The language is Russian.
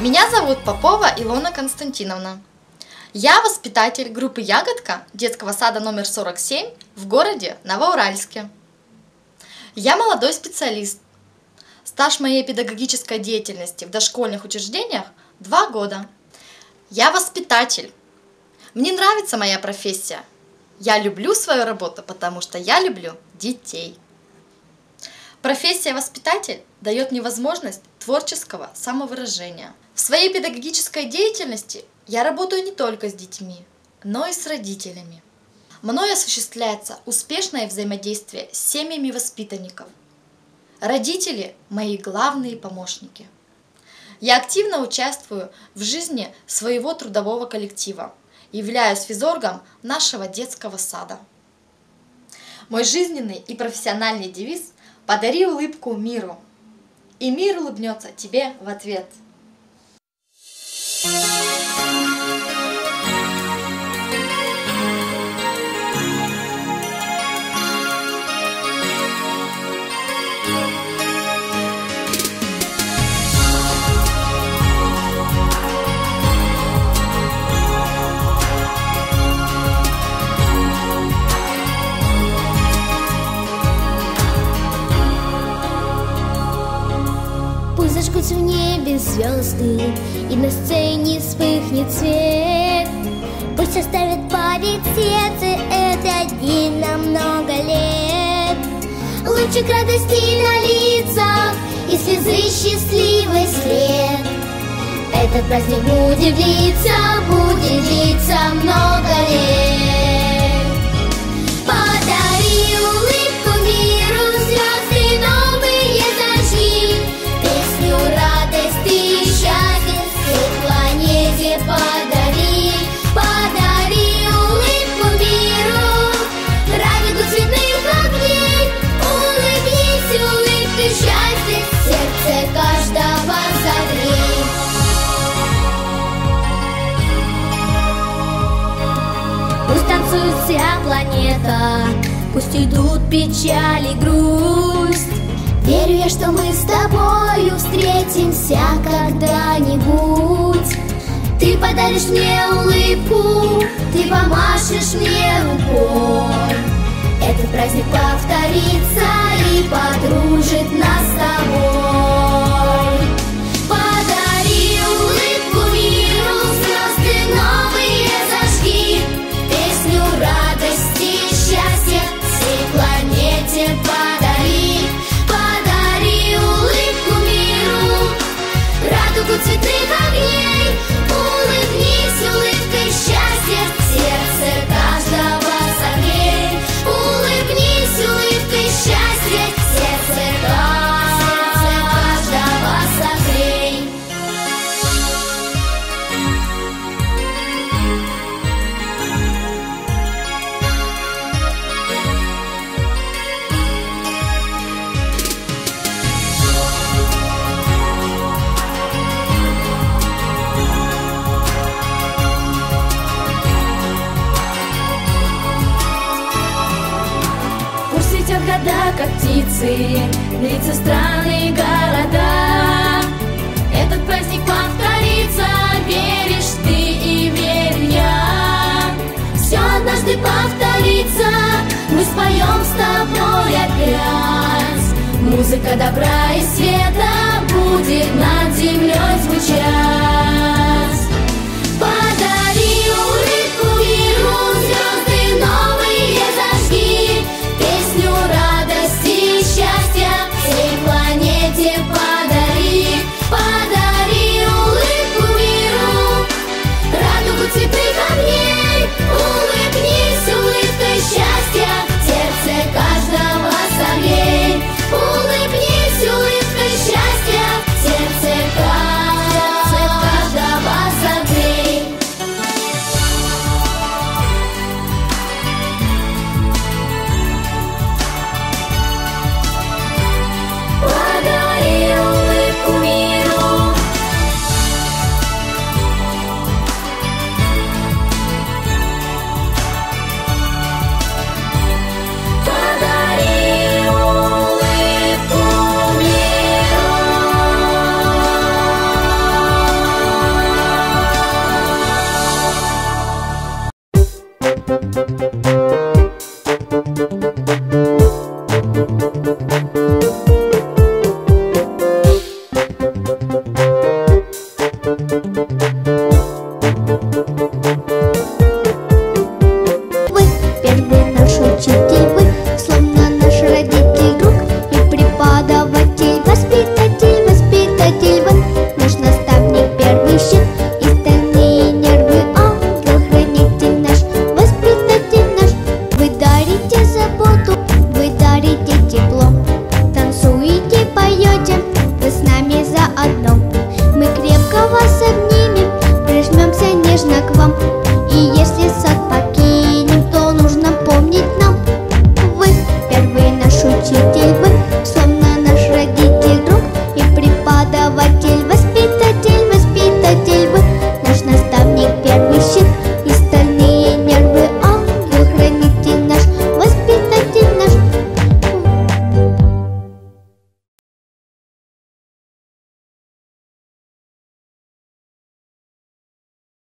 Меня зовут Попова Илона Константиновна. Я воспитатель группы «Ягодка» детского сада номер 47 в городе Новоуральске. Я молодой специалист. Стаж моей педагогической деятельности в дошкольных учреждениях – два года. Я воспитатель. Мне нравится моя профессия. Я люблю свою работу, потому что я люблю детей. Профессия воспитатель дает мне возможность творческого самовыражения. В своей педагогической деятельности я работаю не только с детьми, но и с родителями. Мною осуществляется успешное взаимодействие с семьями воспитанников. Родители – мои главные помощники. Я активно участвую в жизни своего трудового коллектива, являюсь физоргом нашего детского сада. Мой жизненный и профессиональный девиз Подари улыбку миру, и мир улыбнется тебе в ответ. Небе звезды И на сцене вспыхнет свет. Пусть оставит память сердце этот день на много лет. Лучик радости на лицах И слезы счастливый след. Этот праздник будет длиться, будет длиться много лет вся планета, пусть идут печаль и грусть. Верю я, что мы с тобою встретимся когда-нибудь. Ты подаришь мне улыбку, ты помашешь мне рукой. Этот праздник повторится и подружит нас с тобой. Года, как птицы, длится страны и города. Этот праздник повторится, веришь ты и верю я. Все однажды повторится, мы споем с тобой опять. Музыка добра и света будет над землей звучать. 喂，别别拿手机听。